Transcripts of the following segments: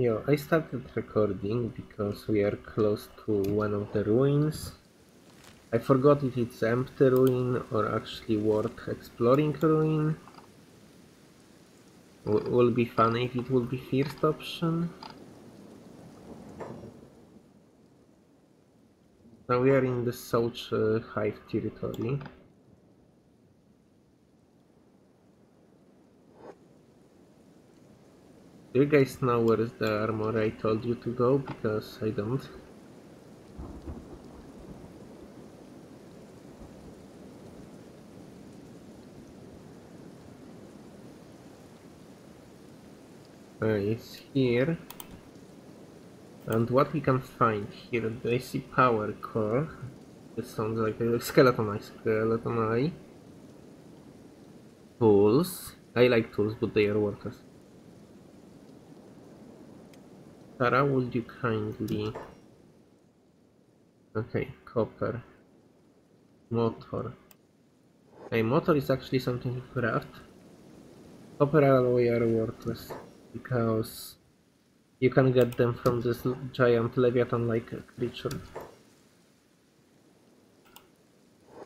Yo, I started recording because we are close to one of the ruins. I forgot if it's empty ruin or actually worth exploring ruin. W will be funny if it will be first option. Now we are in the South uh, Hive territory. Do you guys know where is the armor I told you to go? Because I don't. Uh, it's here. And what we can find here, see power core. This sounds like a skeleton eye, skeleton eye. Tools. I like tools, but they are worthless. Sarah, would you kindly... Okay, copper. Motor. A motor is actually something to craft. Copper alloy are worthless because you can get them from this giant leviathan-like creature.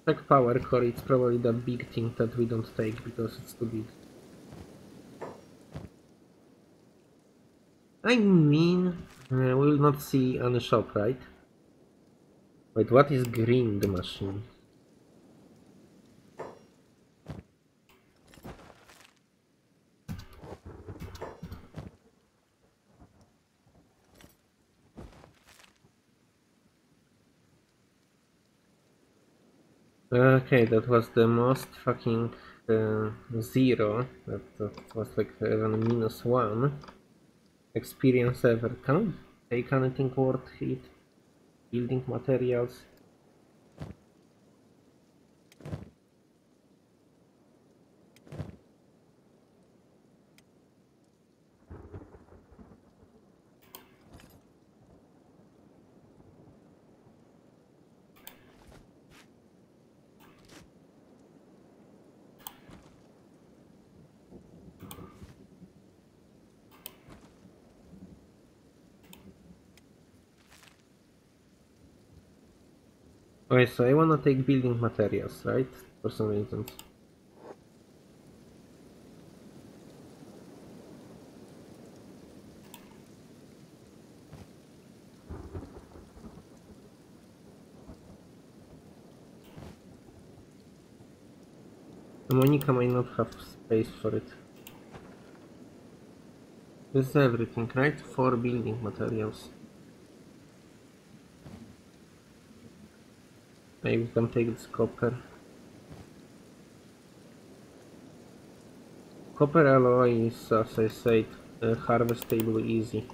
Like power core, it's probably the big thing that we don't take because it's too big. I mean, uh, we will not see the shop, right? Wait, what is green, the machine? Okay, that was the most fucking uh, zero. That, that was like even minus one experience ever. Can take anything worth it? Building materials. Okay, so I wanna take building materials, right? For some reasons. Monica might not have space for it. This is everything, right? For building materials. Maybe we can take this copper. Copper alloy is, as I said, uh, harvestable easy.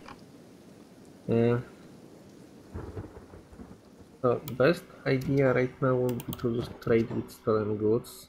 Uh, so best idea right now would be to just trade with stolen goods.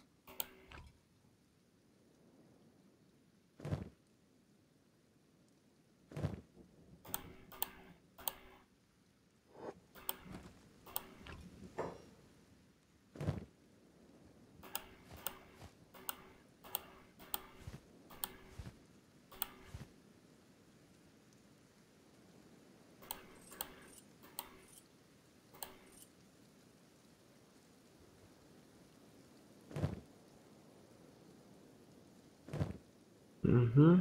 Mm-hmm.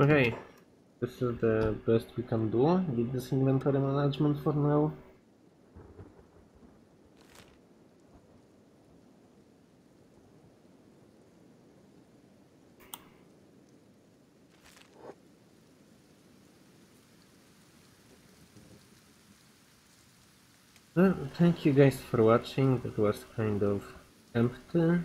Okay, this is the best we can do. with this inventory management for now. Thank you guys for watching, that was kind of empty.